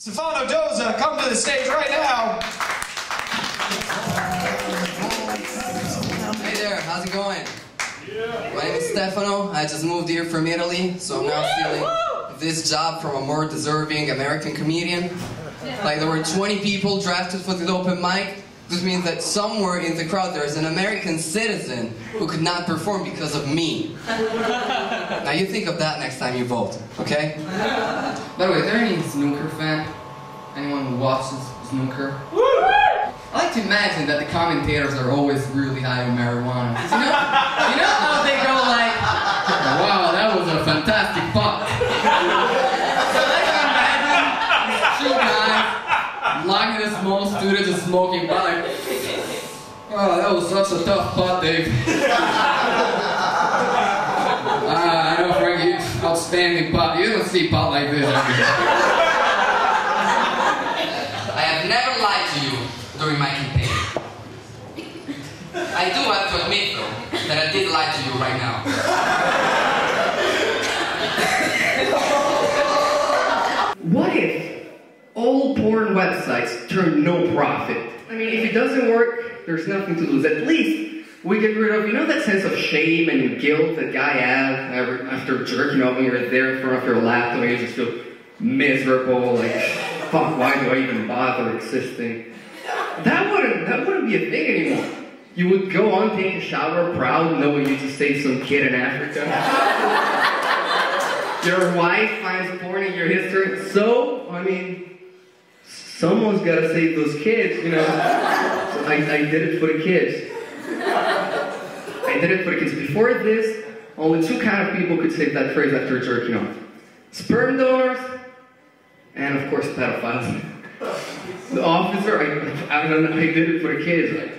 Stefano Dozza, come to the stage right now. Hey there, how's it going? My name is Stefano. I just moved here from Italy, so I'm now stealing this job from a more deserving American comedian. Like there were 20 people drafted for the open mic. This means that somewhere in the crowd there is an American citizen who could not perform because of me. now you think of that next time you vote, okay? By the way, is there any snooker fan? Anyone who watches snooker? I like to imagine that the commentators are always really high on marijuana. You know, you know how they go like, wow, that was a fantastic putt. so I can imagine two guys locked in a small studio just smoking pot like, oh, that was such a tough putt, Dave. Ah, I know, Frankie, outstanding putt. You don't see putt like this. I have never lied to you during my campaign. I do have to admit, though, that I did lie to you right now. What if all porn websites turn no profit? I mean, if it doesn't work, there's nothing to lose. At least we get rid of, you know, that sense of shame and guilt that guy has after, after jerking off when you're there in front of your laptop and you just feel miserable, like, fuck, why do I even bother existing? That wouldn't, that wouldn't be a thing anymore. You would go on, take a shower, proud, knowing you just saved some kid in Africa. Your wife finds porn in your history. So, I mean, someone's got to save those kids, you know. So I, I did it for the kids. I did it for the kids. Before this, only two kind of people could say that phrase after jerking off. Sperm donors, and of course pedophiles. The officer, I, I don't know, I did it for the kids.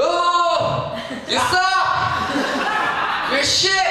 Oh! You! You're shit!